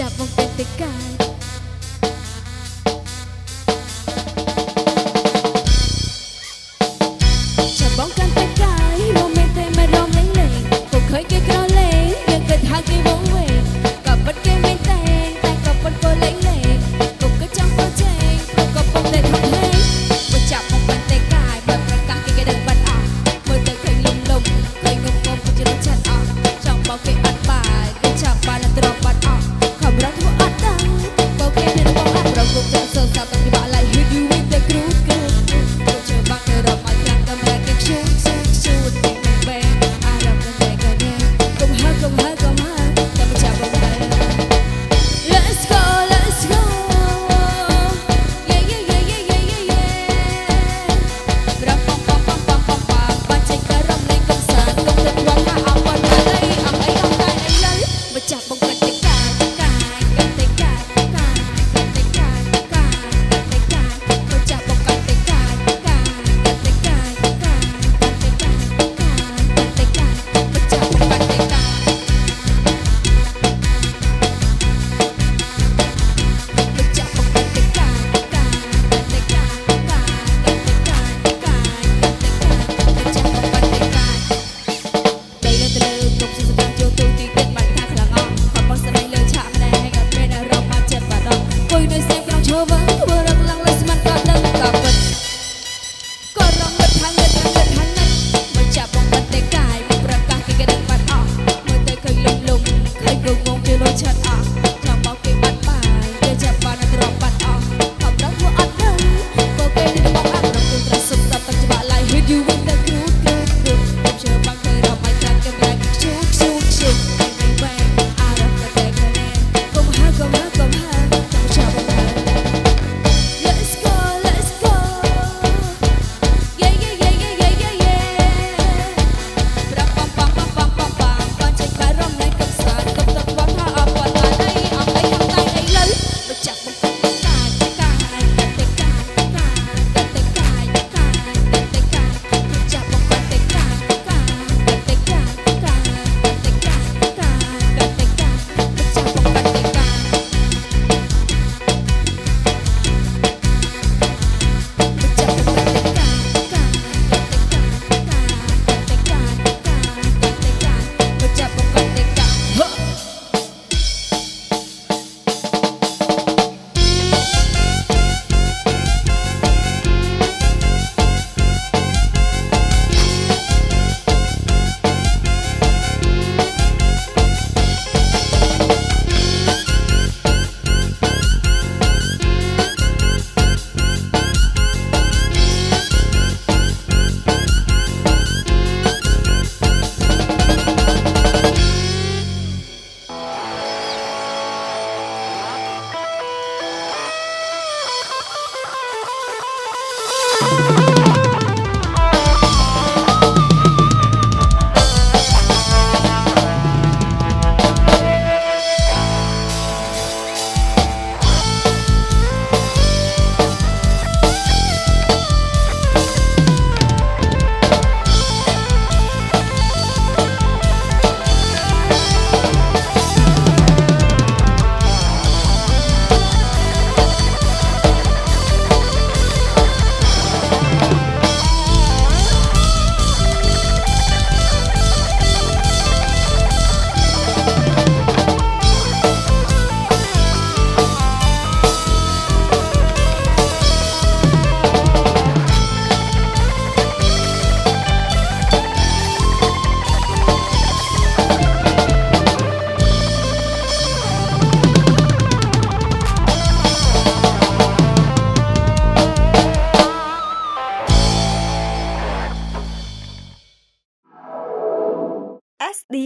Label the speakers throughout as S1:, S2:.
S1: ចាប់មកតែទៅកាយចាប់បងកាន់តែកាយមកមិនតែមករំលែងលេងពុកឃើញគេក្រលែងយើងគិតថាគេវងវែងក៏ពិតគេមិនតែតែក៏ពិតក៏លែងលេងពុកក៏ចង់ក៏ចែងពុកក៏ពុកតែថាហេមកចាប់មកកាន់តែកាយបើប្រកាសគេគេដឹងបាត់អស់មើលទៅឃើញលំលំឃើញងំងំក៏ជិះចិត្តអស់ចង់បោកគេ Coba Barat langles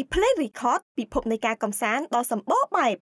S2: D Play Record ពិភពនៃការកំសាន្តដ៏សម្បូរបែប